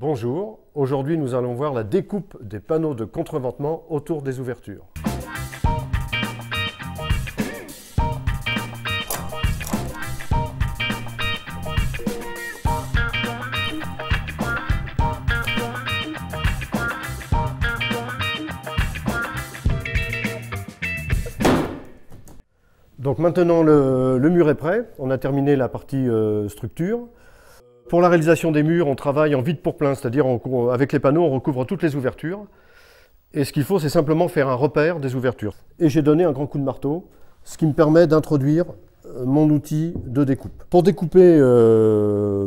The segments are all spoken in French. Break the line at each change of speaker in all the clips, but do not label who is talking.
Bonjour, aujourd'hui nous allons voir la découpe des panneaux de contreventement autour des ouvertures. Donc maintenant le, mur est prêt, on a terminé la partie euh, structure. Pour la réalisation des murs, on travaille en vide pour plein, c'est-à-dire avec les panneaux, on recouvre toutes les ouvertures. Et ce qu'il faut, c'est simplement faire un repère des ouvertures. Et j'ai donné un grand coup de marteau, ce qui me permet d'introduire euh, mon outil de découpe. Pour découper euh,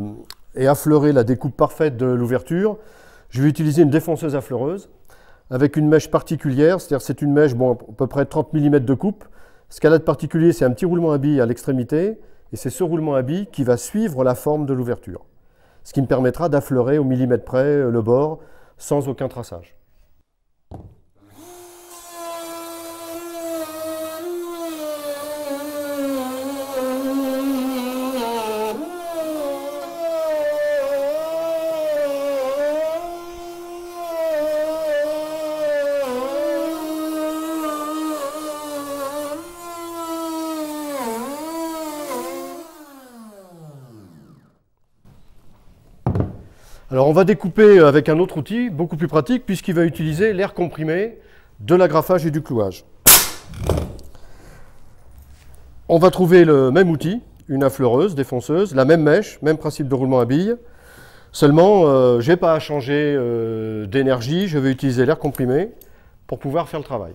et affleurer la découpe parfaite de l'ouverture, je vais utiliser une défonceuse affleureuse avec une mèche particulière, c'est-à-dire c'est une mèche bon, à peu près 30 mm de coupe, ce qu'elle a de particulier, c'est un petit roulement à billes à l'extrémité, et c'est ce roulement à billes qui va suivre la forme de l'ouverture, ce qui me permettra d'affleurer au millimètre près le bord sans aucun traçage. Alors on va découper avec un autre outil, beaucoup plus pratique, puisqu'il va utiliser l'air comprimé de l'agrafage et du clouage. On va trouver le même outil, une affleureuse, défonceuse, la même mèche, même principe de roulement à billes. Seulement, euh, je n'ai pas à changer euh, d'énergie, je vais utiliser l'air comprimé pour pouvoir faire le travail.